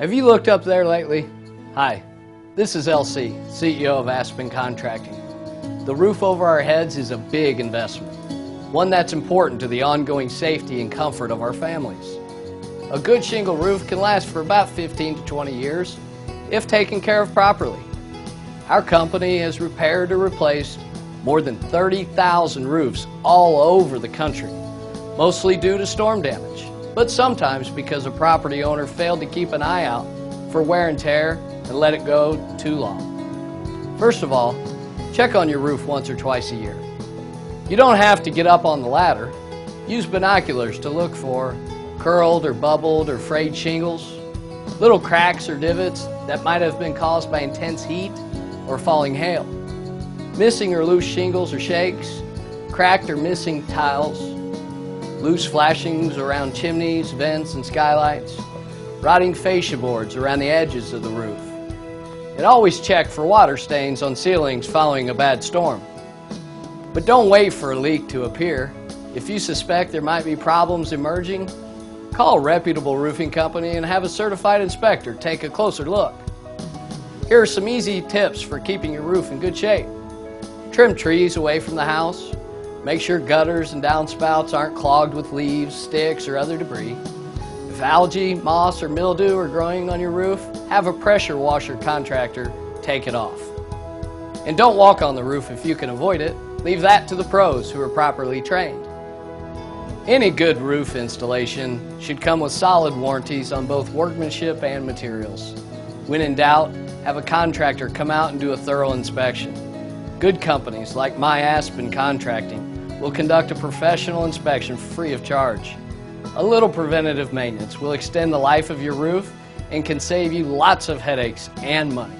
Have you looked up there lately? Hi, this is LC, CEO of Aspen Contracting. The roof over our heads is a big investment, one that's important to the ongoing safety and comfort of our families. A good shingle roof can last for about 15 to 20 years if taken care of properly. Our company has repaired or replaced more than 30,000 roofs all over the country, mostly due to storm damage but sometimes because a property owner failed to keep an eye out for wear and tear and let it go too long. First of all, check on your roof once or twice a year. You don't have to get up on the ladder. Use binoculars to look for curled or bubbled or frayed shingles, little cracks or divots that might have been caused by intense heat or falling hail, missing or loose shingles or shakes, cracked or missing tiles, loose flashings around chimneys, vents, and skylights, rotting fascia boards around the edges of the roof. And always check for water stains on ceilings following a bad storm. But don't wait for a leak to appear. If you suspect there might be problems emerging, call a reputable roofing company and have a certified inspector take a closer look. Here are some easy tips for keeping your roof in good shape. Trim trees away from the house, Make sure gutters and downspouts aren't clogged with leaves, sticks, or other debris. If algae, moss, or mildew are growing on your roof, have a pressure washer contractor take it off. And don't walk on the roof if you can avoid it. Leave that to the pros who are properly trained. Any good roof installation should come with solid warranties on both workmanship and materials. When in doubt, have a contractor come out and do a thorough inspection. Good companies like My Aspen Contracting will conduct a professional inspection free of charge. A little preventative maintenance will extend the life of your roof and can save you lots of headaches and money.